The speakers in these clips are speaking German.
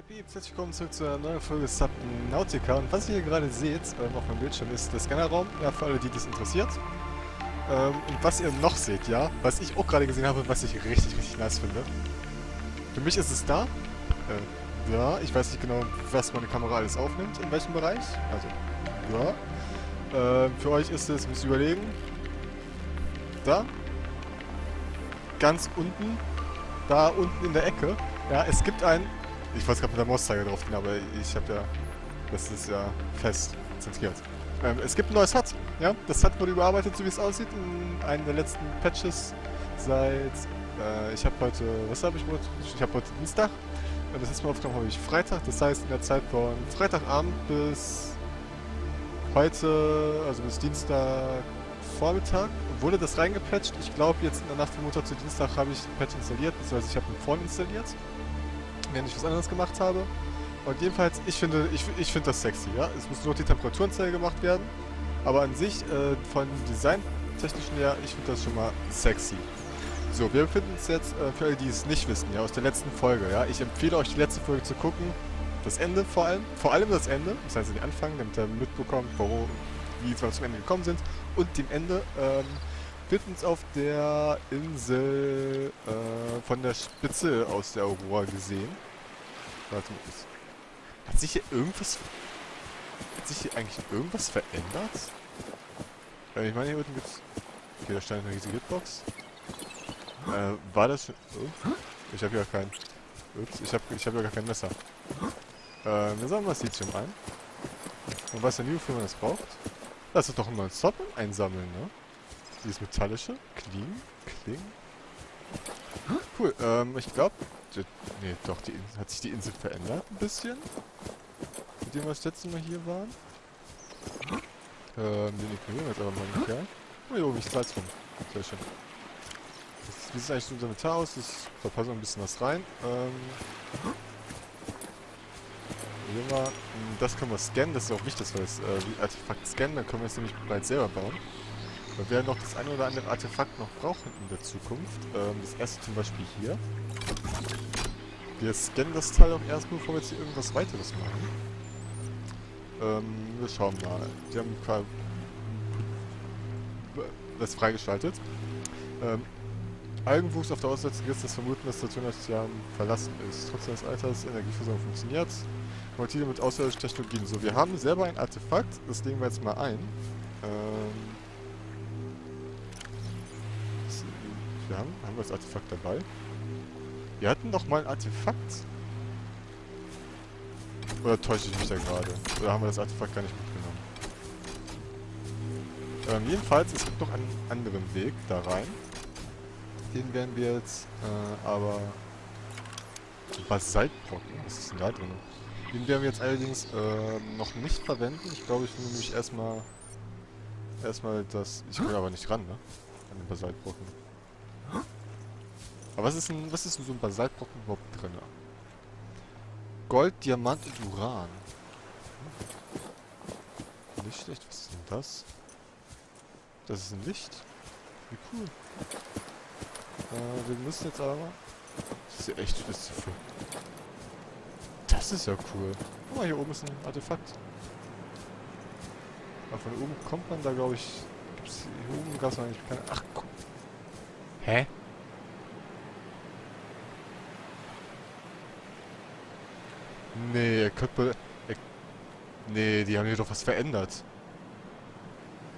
Happy, herzlich willkommen zurück zu einer neuen Folge Subnautica. Und was ihr hier gerade seht ähm, auf meinem Bildschirm ist der Scannerraum, ja, für alle, die das interessiert. Ähm, und was ihr noch seht, ja, was ich auch gerade gesehen habe, was ich richtig, richtig nice finde. Für mich ist es da. Äh, ja, ich weiß nicht genau, was meine Kamera alles aufnimmt, in welchem Bereich. Also, ja. Äh, für euch ist es, müsst ihr überlegen, da. Ganz unten. Da unten in der Ecke. Ja, es gibt ein ich wollte gerade mit der Mauszeiger drauf gehen, aber ich habe ja... Das ist ja fest zentriert. Ähm, es gibt ein neues HUD. Ja, das HUD wurde überarbeitet, so wie es aussieht, in einem der letzten Patches seit... Äh, ich habe heute... Was habe ich heute? Ich habe heute Dienstag. Das letzte Mal aufgenommen habe ich Freitag. Das heißt, in der Zeit von Freitagabend bis heute, also bis Dienstag Vormittag, wurde das reingepatcht. Ich glaube, jetzt in der Nacht von Montag zu Dienstag habe ich den Patch installiert, beziehungsweise ich habe ihn vorhin installiert während ich was anderes gemacht habe. Und jedenfalls, ich finde, ich, ich finde das sexy, ja. Es muss nur die Temperaturanzeige gemacht werden. Aber an sich, äh, von designtechnischen her, ich finde das schon mal sexy. So, wir befinden uns jetzt, äh, für alle, die es nicht wissen, ja, aus der letzten Folge, ja. Ich empfehle euch, die letzte Folge zu gucken. Das Ende vor allem. Vor allem das Ende. Das heißt, den Anfang, damit ihr mitbekommt, warum, wie wir zum Ende gekommen sind. Und dem Ende, ähm, uns auf der Insel äh, von der Spitze aus der Aurora gesehen. Warte mal, hat sich hier irgendwas... Hat sich hier eigentlich irgendwas verändert? Äh, ich meine, hier unten gibt's... Okay, da stand eine riesige Hitbox. Äh, war das schon... Oh, ich habe ja kein... Ups, ich habe ich hab ja gar kein Messer. Äh, wir mal das Lithium ein. Man weiß ja nie, wofür man das braucht. Das ist doch ein neues Stop einsammeln, ne? Dieses metallische. Kling. Kling. Cool. Ähm, ich glaube... Nee, doch, die Insel, hat sich die Insel verändert ein bisschen. Mit dem wir das letzte Mal hier waren. Ähm, den ignorieren wir jetzt aber mal nicht, ja? Oh jo, wie Salz rum. Sehr schön. Das, wie sieht eigentlich unser Metall aus? Passt noch ein bisschen was rein. Ähm... Hier mal, das können wir scannen, das ist auch wichtig, dass wir das äh, Artefakt scannen, dann können wir es nämlich bereits selber bauen. Wir noch das eine oder andere Artefakt noch brauchen in der Zukunft. Ähm, das erste zum Beispiel hier. Wir scannen das Teil auch erst, bevor wir jetzt hier irgendwas weiteres machen. Ähm, wir schauen mal. Die haben quasi das freigeschaltet. Ähm, Algenwuchs auf der Aussetzung ist das Vermuten, dass der 200 Jahren verlassen ist. Trotz seines Alters Energieversorgung funktioniert. Motive mit außerirdischen Technologien. So, wir haben selber ein Artefakt. Das legen wir jetzt mal ein. Ähm, wir haben? Haben wir das Artefakt dabei? Wir hatten doch mal ein Artefakt. Oder täusche ich mich da gerade? Oder haben wir das Artefakt gar nicht mitgenommen? Ähm, jedenfalls, es gibt noch einen anderen Weg da rein. Den werden wir jetzt äh, aber... Basaltbrocken, was ist denn da drin? Den werden wir jetzt allerdings äh, noch nicht verwenden. Ich glaube, ich will nämlich erstmal... Erstmal das... Ich will aber nicht ran, ne? An den Basaltbrocken. Aber was ist denn, was ist denn so ein Basaltbrocken überhaupt drin? Gold, Diamant und Uran. Hm. Nicht schlecht, was ist denn das? Das ist ein Licht. Wie cool. Äh, wir müssen jetzt aber... Das ist ja echt spezifisch. Das ist ja cool. Guck mal, hier oben ist ein Artefakt. Aber von oben kommt man da, glaube ich... Gibt's hier oben gab es noch nicht keine... Ach, guck. Hä? Nee, er könnte... Er, nee, die haben hier doch was verändert.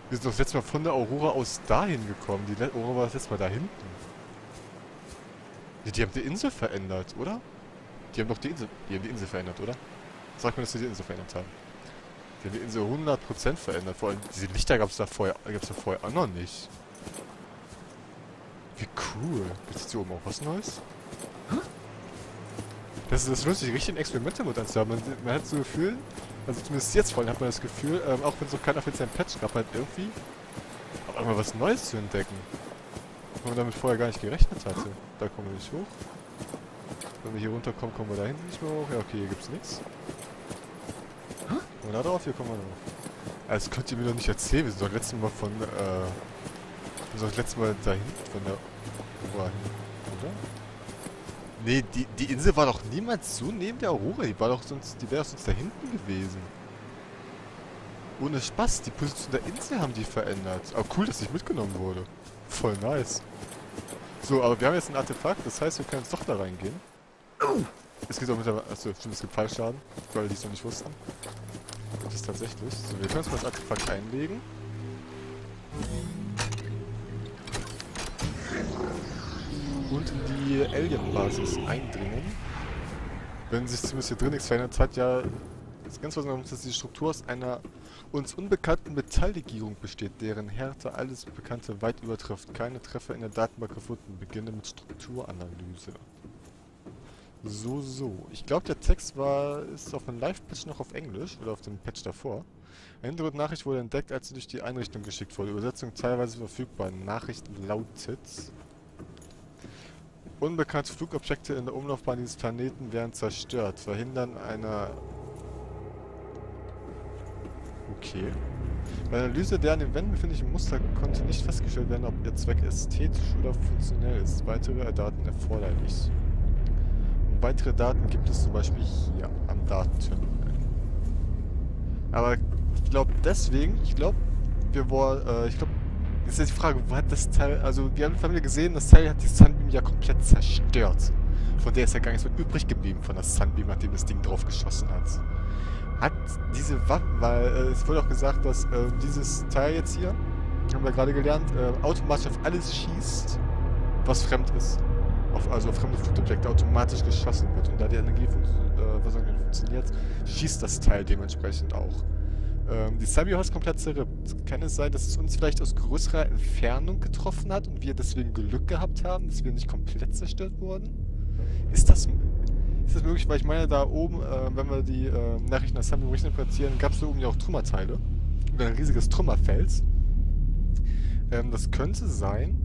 Wir sind doch das letzte Mal von der Aurora aus dahin gekommen. Die Aurora war das letzte Mal da hinten. Ja, die haben die Insel verändert, oder? Die haben doch die Insel... Die haben die Insel verändert, oder? Sag mir, dass sie die Insel verändert haben. Die haben die Insel 100% verändert. Vor allem, diese Lichter gab es da vorher... Gab's da vorher auch noch nicht. Wie cool. Gibt es hier oben auch was Neues? Das ist das lustig, richtig ein Experimente-Mode zu haben. Man, man hat so Gefühl, also zumindest jetzt vorhin hat man das Gefühl, ähm, auch wenn es noch keinen offiziellen Patch gab, halt irgendwie auf einmal was Neues zu entdecken. Wo man damit vorher gar nicht gerechnet hatte. Da kommen wir nicht hoch. Wenn wir hier runterkommen, kommen wir da hinten nicht mehr hoch. Ja, okay, hier gibt's nichts. Kommen wir da drauf? Hier kommen wir drauf. Das könnt ihr mir doch nicht erzählen. Wir sind doch letztes Mal von, äh... Wir sind doch letztes Mal da hinten von der... Wo? Oder? Nee, die, die Insel war doch niemals so neben der Aurora. Die war doch sonst, die wäre sonst da hinten gewesen. Ohne Spaß, die Position der Insel haben die verändert. Aber cool, dass ich mitgenommen wurde. Voll nice. So, aber wir haben jetzt ein Artefakt, das heißt, wir können jetzt doch da reingehen. Es geht auch mit der... Achso, stimmt, es gibt Fallschaden, weil die es noch nicht wussten. Das ist tatsächlich. So, wir können uns mal das Artefakt einlegen. Und in die Alien-Basis eindringen. Wenn sich zumindest hier drin nichts verändert hat, ja... Das ganz was dass die Struktur aus einer uns unbekannten Metalllegierung besteht, deren Härte alles Bekannte weit übertrifft. Keine Treffer in der Datenbank gefunden. Beginne mit Strukturanalyse. So, so. Ich glaube, der Text war ist auf dem Live-Patch noch auf Englisch oder auf dem Patch davor. Eine Hintergrundnachricht wurde entdeckt, als sie durch die Einrichtung geschickt wurde. Übersetzung teilweise verfügbar. Nachricht lautet... Unbekannte Flugobjekte in der Umlaufbahn dieses Planeten werden zerstört. Verhindern einer Okay. Bei der Analyse der an den Wänden befindlichen Muster konnte nicht festgestellt werden, ob ihr Zweck ästhetisch oder funktionell ist. Weitere Daten erforderlich. Und weitere Daten gibt es zum Beispiel hier am Datenterminal. Aber ich glaube deswegen, ich glaube, wir wollen, äh, ich glaube, jetzt ist die Frage, wo hat das Teil, also wir haben ja gesehen, das Teil hat die Sunbeam ja komplett zerstört. Von der ist ja gar nichts mehr übrig geblieben von der Sunbeam, nachdem das Ding drauf geschossen hat hat diese Waffe, weil äh, es wurde auch gesagt, dass äh, dieses Teil jetzt hier, haben wir gerade gelernt, äh, automatisch auf alles schießt, was fremd ist. Auf, also auf fremde Flugobjekte automatisch geschossen wird. Und da die Energieversorgung äh, funktioniert, schießt das Teil dementsprechend auch. Ähm, die Sabio ist komplett zerrippt. Kann es sein, dass es uns vielleicht aus größerer Entfernung getroffen hat und wir deswegen Glück gehabt haben, dass wir nicht komplett zerstört wurden? Ist das ist das möglich, weil ich meine, da oben, äh, wenn wir die äh, Nachrichten aus richtig interpretieren, gab es da oben ja auch Trümmerteile. Oder ein riesiges Trümmerfels. Ähm, das könnte sein,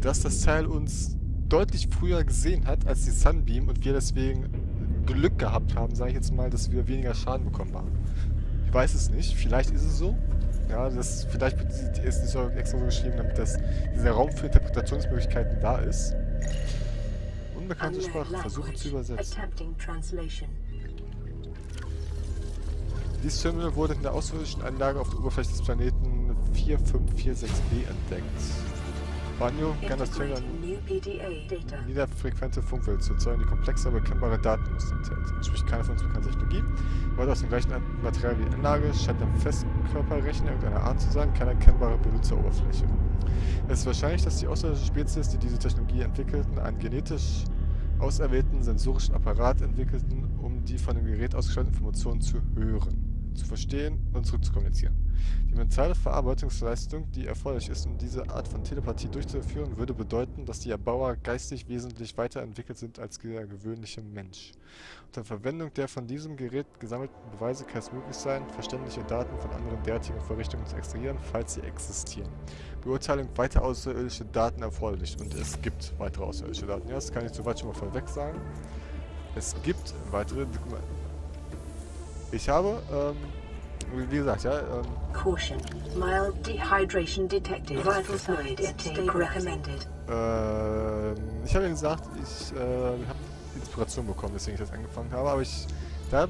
dass das Teil uns deutlich früher gesehen hat als die Sunbeam und wir deswegen Glück gehabt haben, sage ich jetzt mal, dass wir weniger Schaden bekommen haben. Ich weiß es nicht. Vielleicht ist es so. Ja, das, vielleicht ist es extra so geschrieben, damit das, dieser Raum für Interpretationsmöglichkeiten da ist unbekannte Sprache. Versuche zu übersetzen. Dieses Terminal wurde in der außerirdischen Anlage auf der Oberfläche des Planeten 4546b entdeckt. Banjo kann das Terminal niederfrequente Funkwelt zu erzeugen, die komplexe, aber erkennbare Datenmuster enthält. Entspricht keiner von uns bekannten Technologie. Wurde aus dem gleichen Material wie die Anlage, scheint ein Festkörperrechner irgendeiner Art zu sein, keine erkennbare Benutzeroberfläche. Es ist wahrscheinlich, dass die außerirdische Spezies, die diese Technologie entwickelten, einen genetisch auserwählten sensorischen Apparat entwickelten, um die von dem Gerät ausgeschalteten Informationen zu hören, zu verstehen und zurückzukommunizieren. Die mentale Verarbeitungsleistung, die erforderlich ist, um diese Art von Telepathie durchzuführen, würde bedeuten, dass die Erbauer geistig wesentlich weiterentwickelt sind als der gewöhnliche Mensch. Unter Verwendung der von diesem Gerät gesammelten Beweise kann es möglich sein, verständliche Daten von anderen derartigen Vorrichtungen zu extrahieren, falls sie existieren. Beurteilung weiter außerirdische Daten erforderlich. Und es gibt weitere außerirdische Daten. Ja, das kann ich soweit schon mal vorweg sagen. Es gibt weitere... Ich habe, ähm, wie gesagt, ja, ähm... Caution. Mild dehydration detected. Vital recommended. Ähm, ich habe ja gesagt, ich äh, habe Inspiration bekommen, deswegen ich das angefangen habe, aber ich... Da, äh,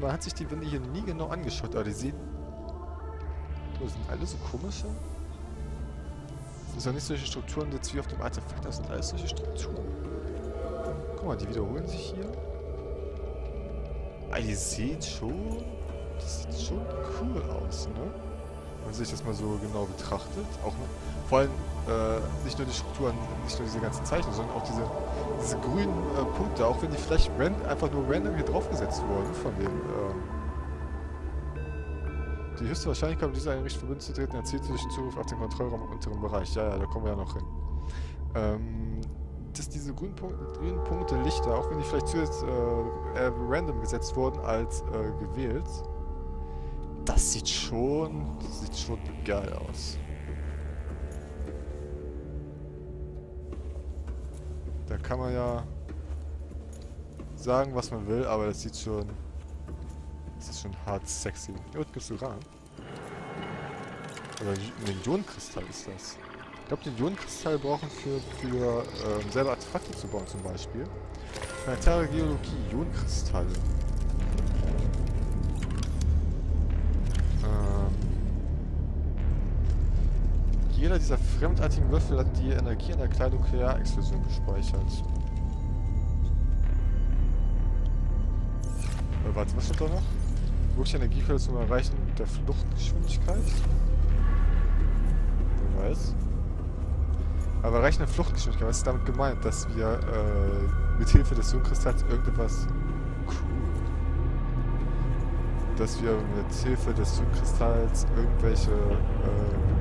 man hat sich die Wände hier nie genau angeschaut, aber die sehen... Das sind alle so komische. Das sind ja nicht solche Strukturen jetzt wie auf dem Artefakt, das sind alles solche Strukturen. Guck mal, die wiederholen sich hier. Ah, ihr seht schon, das sieht schon cool aus, ne? Wenn man sich das mal so genau betrachtet. Auch vor allem äh, nicht nur die Strukturen, nicht nur diese ganzen Zeichen, sondern auch diese, diese grünen äh, Punkte, auch wenn die vielleicht einfach nur random hier draufgesetzt wurden von den ähm, die höchste Wahrscheinlichkeit, um diese Einrichtung verbunden zu treten, erzielt sich Zugriff auf den Kontrollraum im unteren Bereich. Ja, ja, da kommen wir ja noch hin. Ähm, dass diese grünen, Punk grünen Punkte Lichter, auch wenn die vielleicht zuerst äh, random gesetzt wurden als äh, gewählt, das sieht schon, das sieht schon geil aus. Da kann man ja sagen, was man will, aber das sieht schon das ist schon hart sexy. Ja, was gibst du ran? Oder ein Ionenkristall ist das. Ich glaube, den Ionenkristall brauchen für, für ähm, selber Artefakte zu bauen zum Beispiel. Planetare Geologie, Ionenkristalle. Dieser fremdartigen Würfel hat die Energie in der Kleidung Nuklearexplosion gespeichert. Äh, warte, was steht da noch? Mögliche Energiequelle zum Erreichen der Fluchtgeschwindigkeit? Wer weiß. Aber erreichen der Fluchtgeschwindigkeit, was ist damit gemeint? Dass wir äh, mit Hilfe des Jungkristalls irgendetwas... Cool. Dass wir mit Hilfe des Jungkristalls irgendwelche äh,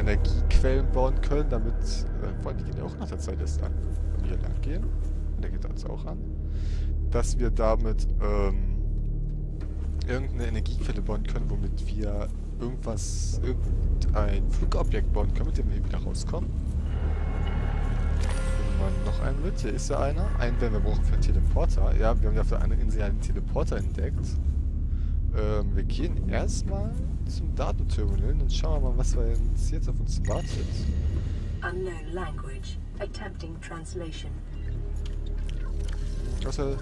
Energiequellen bauen können, damit... Äh, vor allem, die gehen ja auch nach der Zeit erst an. Wenn wir hier lang gehen, und der geht uns auch an. Dass wir damit ähm, irgendeine Energiequelle bauen können, womit wir irgendwas, irgendein Flugobjekt bauen können, mit dem wir wieder rauskommen. Nehmen noch einen mit. Hier ist ja einer. Einen werden wir brauchen für einen Teleporter. Ja, wir haben ja auf der anderen Insel einen Teleporter entdeckt. Ähm, wir gehen erstmal zum Datenterminal und schauen wir mal, was wir jetzt, auf uns wartet. Unknown language. Attempting translation. Außer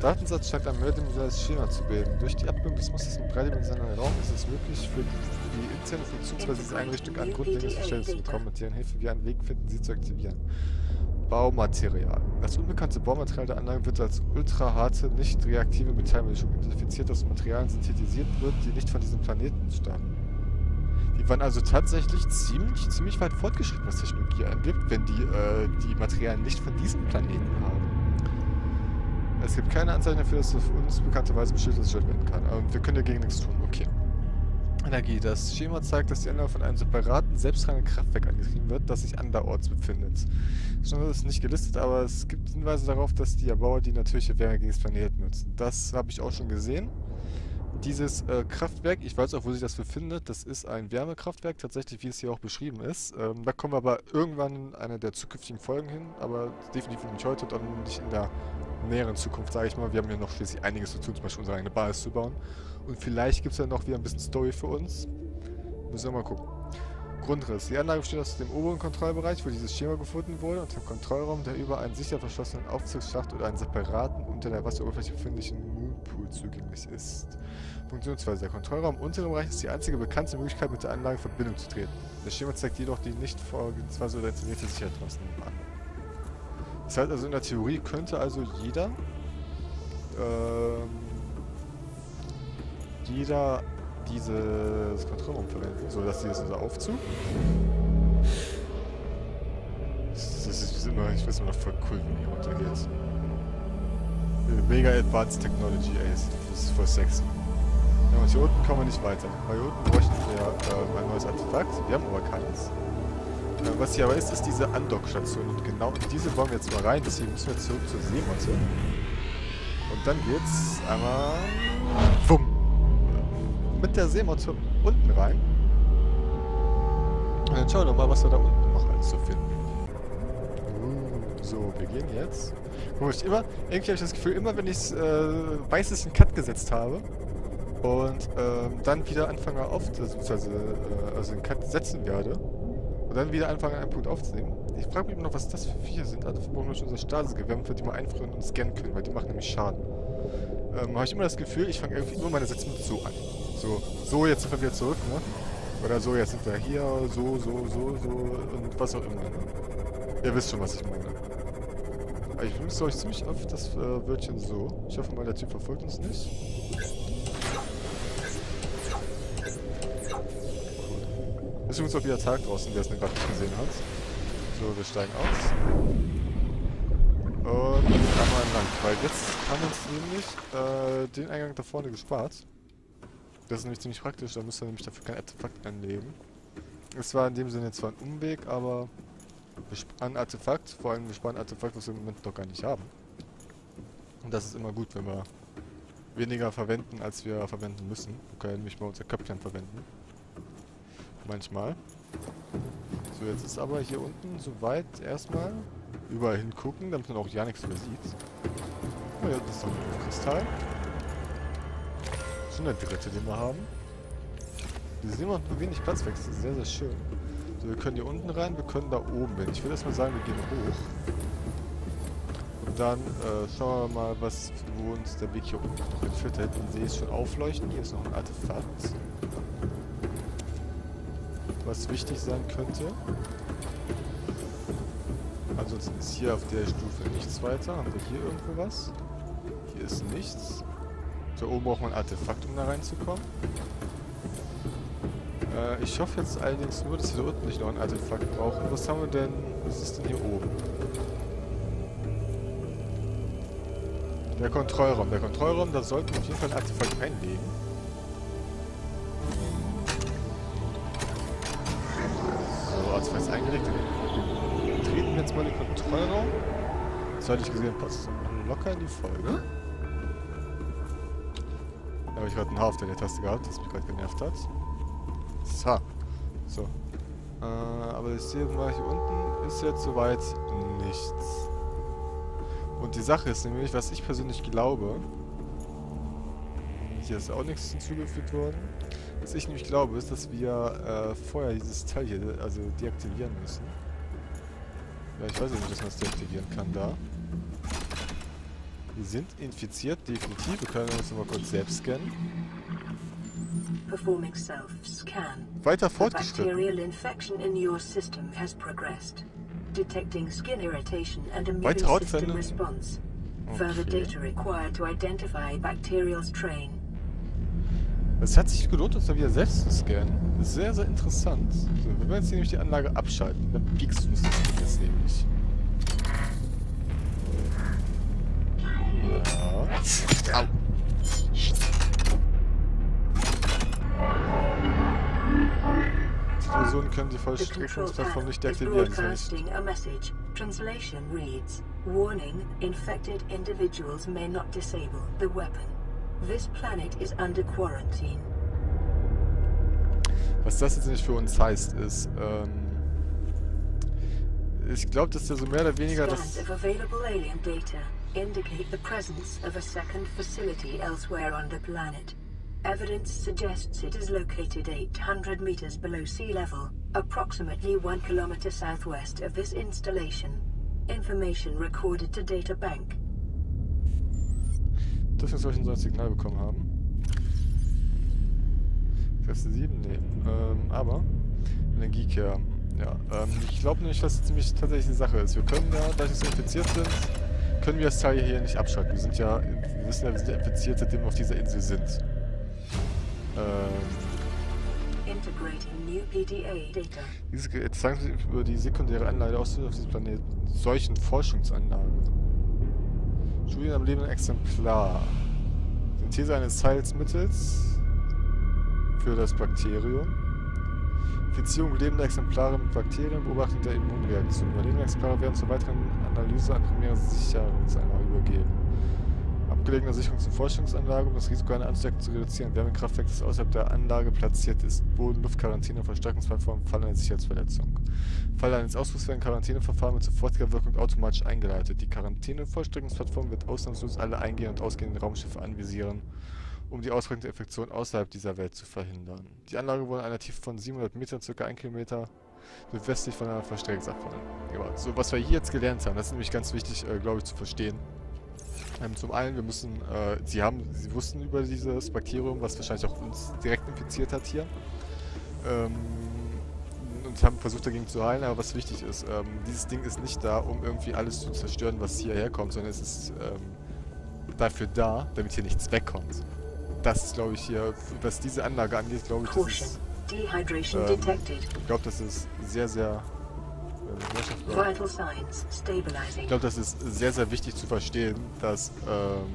Datensatz scheint ein mehrdimensionales Schema zu bilden. Durch die Abbildung des Musters im dreidimensionalen Raum ist es möglich, für die interne Funktionsweise dieser Einrichtung an grundlegendes Verständnis zu bekommen, mit deren Hilfe wir einen Weg finden, sie zu aktivieren. Baumaterial. Das unbekannte Baumaterial der Anlage wird als ultraharte, nicht reaktive Metallmischung identifiziert, aus Materialien synthetisiert wird, die nicht von diesem Planeten stammen. Die waren also tatsächlich ziemlich, ziemlich weit fortgeschritten, was Technologie angeht, wenn die äh, die Materialien nicht von diesem Planeten haben. Es gibt keine Anzeichen dafür, dass es für uns bekannterweise beschützt werden kann. Und wir können dagegen nichts tun. Okay. Energie. Das Schema zeigt, dass die Anlage von einem separaten, selbsttragenden Kraftwerk angetrieben wird, das sich anderorts befindet. Schon ist nicht gelistet, aber es gibt Hinweise darauf, dass die Erbauer die natürliche Wärme gegen das Planeten nutzen. Das habe ich auch schon gesehen. Dieses äh, Kraftwerk, ich weiß auch, wo sich das befindet, das ist ein Wärmekraftwerk, tatsächlich, wie es hier auch beschrieben ist. Ähm, da kommen wir aber irgendwann in einer der zukünftigen Folgen hin, aber definitiv nicht heute und auch nicht in der näheren Zukunft, sage ich mal. Wir haben hier noch schließlich einiges zu tun, zum Beispiel unsere eigene Basis zu bauen. Und vielleicht gibt es ja noch wieder ein bisschen Story für uns. Müssen wir mal gucken. Grundriss. Die Anlage besteht aus dem oberen Kontrollbereich, wo dieses Schema gefunden wurde, und dem Kontrollraum, der über einen sicher verschlossenen Aufzugsschacht oder einen separaten, unter der Wasseroberfläche befindlichen Moonpool zugänglich ist. Funktionsweise. Der Kontrollraum im unteren Bereich ist die einzige bekannte Möglichkeit, mit der Anlage in Verbindung zu treten. Das Schema zeigt jedoch die nicht vorgehensweise oder installierte Sicherheitsmaßnahmen an. Das heißt also in der Theorie könnte also jeder ähm, jeder dieses Kontrollraum verwenden. So, dass hier ist unser Aufzug. Das ist immer, ich weiß immer noch voll cool, wie hier runtergeht. Mega Advanced Technology, ey. Das ist voll sexy. Ja, und hier unten kommen wir nicht weiter. Weil hier unten bräuchten wir äh, ein neues Artefakt. Wir haben aber keins. Äh, was hier aber ist, ist diese Andockstation. Und genau in diese wollen wir jetzt mal rein. Deswegen müssen wir zurück zur Seemotte. Und dann geht's einmal... Wumm! Mit der Seemotte unten rein. Und dann schauen wir mal, was wir da unten noch alles zu finden. Uh, so, wir gehen jetzt. Komisch, immer, irgendwie habe ich das Gefühl, immer wenn ich äh, weißes einen Cut gesetzt habe und ähm, dann wieder anfange auf, beziehungsweise äh, also den Cut setzen werde, und dann wieder anfangen, einen Punkt aufzunehmen. Ich frage mich immer noch, was das für Viecher sind. Also wir schon unser Stasis-Gewehr, für die mal einfrieren und scannen können, weil die machen nämlich Schaden. Ähm, habe ich immer das Gefühl, ich fange irgendwie immer meine Sätze mit so an. So, so, jetzt sind wir wieder zurück, ne? Oder so, jetzt sind wir hier, so, so, so, so und was auch immer, ne? Ihr wisst schon, was ich meine. Aber ich benutze euch ziemlich oft das äh, Wörtchen so. Ich hoffe mal, der Typ verfolgt uns nicht. Ist übrigens auch wieder Tag draußen, wer es gerade nicht gesehen hat. So, wir steigen aus. Und einmal lang, weil jetzt haben wir uns nämlich äh, den Eingang da vorne gespart. Das ist nämlich ziemlich praktisch, da müsst ihr nämlich dafür kein Artefakt anlegen. Es war in dem Sinne zwar ein Umweg, aber sparen Artefakt, vor allem wir sparen Artefakt, was wir im Moment noch gar nicht haben. Und das ist immer gut, wenn wir weniger verwenden, als wir verwenden müssen. Wir können nämlich mal unser Köpfchen verwenden manchmal. So, jetzt ist aber hier unten soweit erstmal überall hingucken, damit man auch ja nichts mehr sieht. Oh ja, das ist doch ein Kristall. Schon der dritte, den wir haben. Die sehen auch nur wenig Platz weg, das ist sehr, sehr schön. So, wir können hier unten rein, wir können da oben hin. Ich würde erstmal sagen, wir gehen hoch. Und dann äh, schauen wir mal, was, wo uns der Weg hier unten noch hinführt. Da hinten sehe ich schon aufleuchten. Hier ist noch ein Artefakt. Was wichtig sein könnte. Ansonsten ist hier auf der Stufe nichts weiter. Haben wir hier irgendwo was? Hier ist nichts. Da oben braucht man ein Artefakt, um da reinzukommen. Äh, ich hoffe jetzt allerdings nur, dass wir da unten nicht noch ein Artefakt brauchen. Was haben wir denn? Was ist denn hier oben? Der Kontrollraum. Der Kontrollraum, da sollten wir auf jeden Fall ein Artefakt einlegen. So, Artefakt ist eingelegt. Treten wir jetzt mal in den Kontrollraum. Das hatte ich gesehen, passt locker in die Folge. Habe ich gerade einen Haar auf der Taste gehabt, das mich gerade genervt hat. So. So. Äh, aber ich sehe mal, hier unten ist jetzt soweit nichts. Und die Sache ist nämlich, was ich persönlich glaube, hier ist auch nichts hinzugefügt worden. Was ich nämlich glaube, ist, dass wir äh, vorher dieses Teil hier also deaktivieren müssen. Ja, ich weiß nicht, dass man es deaktivieren kann da. Wir sind infiziert, definitiv. Wir können uns mal kurz selbst scannen. Weiter fortgeschritten. Weitere response. Further Okay. data required to identify bacterial strain. Es hat sich gelohnt, uns da wieder selbst zu scannen. Das ist sehr, sehr interessant. So, wir werden jetzt hier nämlich die Anlage abschalten. Dann piekst du es jetzt nämlich. Ja. Au. Die Personen können die Vollstreckungsplattform nicht deaktivieren. Translation reads, Warning, infected individuals may not disable the weapon. This planet is under quarantine. was das jetzt nicht für uns heißt, ist, ähm, ich glaube, dass der so mehr oder weniger das... indicate the presence of a second facility elsewhere on the planet. Evidence suggests it is located 800 meters below sea level, approximately one kilometer southwest of this installation. Information recorded to data bank. Dürfen wir solchen so ein Signal bekommen haben? Kräfte 7? Nee. Ähm, aber Energiekern. Ja, ähm, ich glaube nämlich, was jetzt nämlich tatsächlich die Sache ist. Wir können ja, da wir so infiziert sind, können wir das Teil hier nicht abschalten. Wir sind ja, wir wissen ja, wir sind ja infiziert, seitdem wir auf dieser Insel sind. Ähm, Integrating new PDA data. Dieses Gerät zeigen sich über die sekundäre Anlage aus auf diesem Planeten. Solchen Forschungsanlagen. Studien am lebenden Exemplar. Synthese eines Heilsmittels für das Bakterium. Infizierung lebender Exemplare mit Bakterien, Beobachtung der Immunreaktion. Überlebende Exemplare werden zur weiteren Analyse an primäre Sicherungsanlage übergeben. Abgelegene Sicherungs- und Forschungsanlage, um das Risiko einer Ansteckung zu reduzieren. Wärmekraftwerk, das außerhalb der Anlage platziert ist. Boden, Luftquarantäne, Verstärkungsplattform, Fall einer Sicherheitsverletzung. Fall eines Ausbruchs werden Quarantäneverfahren mit sofortiger Wirkung automatisch eingeleitet. Die Quarantäne-Vollstreckungsplattform wird ausnahmslos alle eingehenden und ausgehenden Raumschiffe anvisieren, um die Ausbreitung der Infektion außerhalb dieser Welt zu verhindern. Die Anlage wurde in einer Tiefe von 700 Metern, ca. 1 Kilometer südwestlich von einer Verstärkungsabfall. Ja, so, was wir hier jetzt gelernt haben, das ist nämlich ganz wichtig, äh, glaube ich, zu verstehen. Ähm, zum einen, wir müssen, äh, sie haben, sie wussten über dieses Bakterium, was wahrscheinlich auch uns direkt infiziert hat hier. Ähm, und haben versucht dagegen zu heilen, aber was wichtig ist, ähm, dieses Ding ist nicht da, um irgendwie alles zu zerstören, was hierher kommt, sondern es ist ähm, dafür da, damit hier nichts wegkommt. Das ist, glaube ich, hier, was diese Anlage angeht, glaube ich, das ist, Ähm, ich glaube, das ist sehr, sehr, äh, ich. Stabilizing. Ich glaube, das ist sehr, sehr wichtig zu verstehen, dass ähm,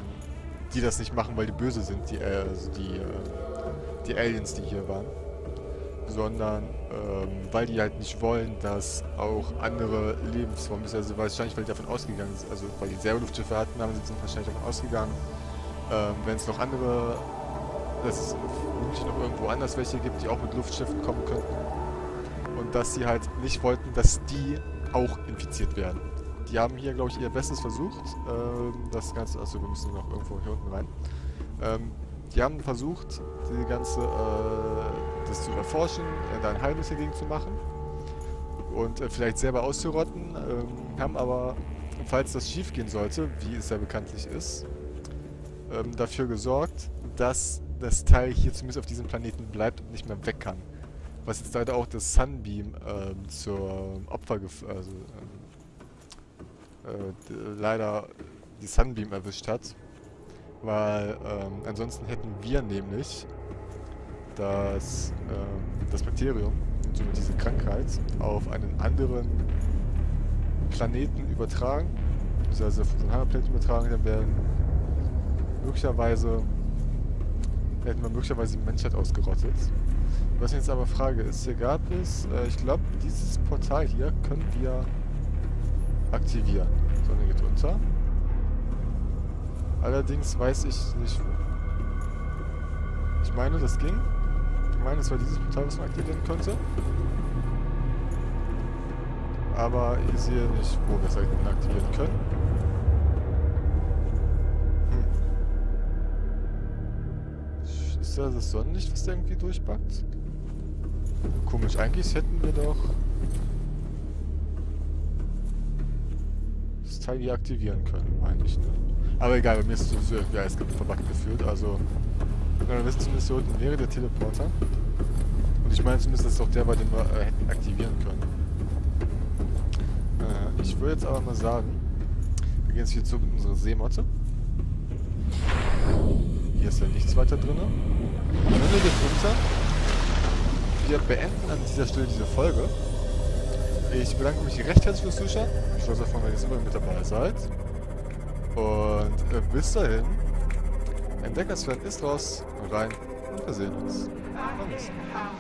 die das nicht machen, weil die böse sind, die, äh, also die, äh, die Aliens, die hier waren. Sondern ähm, weil die halt nicht wollen, dass auch andere Lebensformen, also wahrscheinlich, weil die davon ausgegangen sind, also weil die selber Luftschiffe hatten, haben sie sind wahrscheinlich davon ausgegangen, ähm, wenn es noch andere, dass es vermutlich noch irgendwo anders welche gibt, die auch mit Luftschiffen kommen könnten. Und dass sie halt nicht wollten, dass die auch infiziert werden. Die haben hier, glaube ich, ihr Bestes versucht. Ähm, das Ganze, also wir müssen noch irgendwo hier unten rein. Ähm, die haben versucht, die ganze, äh, das zu erforschen, äh, da ein Heilmittel gegen zu machen. und äh, vielleicht selber auszurotten, ähm, haben aber, falls das schief gehen sollte, wie es ja bekanntlich ist, ähm, dafür gesorgt, dass das Teil hier zumindest auf diesem Planeten bleibt und nicht mehr weg kann. Was jetzt leider auch das Sunbeam ähm, zur Opfer also ähm, äh, leider die Sunbeam erwischt hat. Weil ähm, ansonsten hätten wir nämlich das, ähm, das Bakterium und somit diese Krankheit auf einen anderen Planeten übertragen, also auf unseren Heimatplaneten übertragen, dann wären möglicherweise hätten wir möglicherweise die Menschheit ausgerottet. Was ich jetzt aber frage ist, hier gab es, äh, ich glaube, dieses Portal hier können wir aktivieren. Sonne geht unter. Allerdings weiß ich nicht wo. Ich meine, das ging. Ich meine, es war dieses Portal, was man aktivieren konnte. Aber ich sehe nicht, wo wir es aktivieren können. Ist da das Sonnenlicht, was da irgendwie durchbackt? Komisch, eigentlich hätten wir doch das Teil hier aktivieren können, meine ich. Ne? Aber egal, bei mir ist es sowieso irgendwie alles verbackt gefühlt, also... Wir wissen zumindest, hier unten wäre der Teleporter. Und ich meine zumindest, dass es auch der war, den wir äh, hätten aktivieren können. Äh, ich würde jetzt aber mal sagen, wir gehen jetzt hier zurück in unsere Seemotte. Hier ist ja nichts weiter drin. Sonne geht runter. Wir beenden an dieser Stelle diese Folge. Ich bedanke mich recht herzlich fürs Zuschauen. Ich mich davon, wenn ihr immer mit dabei seid. Und äh, bis dahin, Entdeckersfan ist raus, rein und wir sehen uns. Beim.